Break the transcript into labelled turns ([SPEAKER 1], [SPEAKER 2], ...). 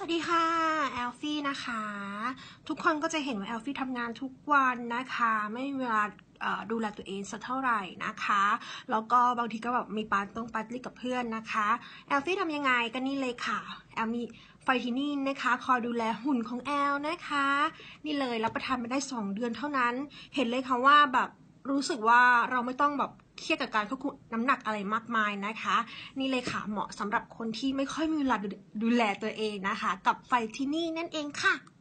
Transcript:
[SPEAKER 1] สวัสดีค่ะแอลฟี่นะคะ ทุกคนก็จะเห็นว่าแอลฟี่ทำงานทุกวันนะคะ ไม่มีเวลาดูแลตัวเองสักเท่าไหร่นะคะ แล้วก็บางทีก็แบบมีปาร์ต้องปาร์ตี้กับเพื่อนนะคะแอลฟี่ทำยังไงก็นี่เลยค่ะแอลมี Phyteney นะคะคอยดูแลหุ่นของแอลนะคะ นี่เลยรับประทานมาได้ 2 เดือนเท่านั้น เห็นเลยค่ะว่าแบบ รู้สึกว่าเราไม่ต้องแบบเครียดกับการควบคุมน้ำหนักอะไรมากมายนะคะ นี่เลยค่ะเหมาะสำหรับคนที่ไม่ค่อยมีเวลาดูแลตัวเองนะคะ กับไฟที่นี่นั่นเองค่ะ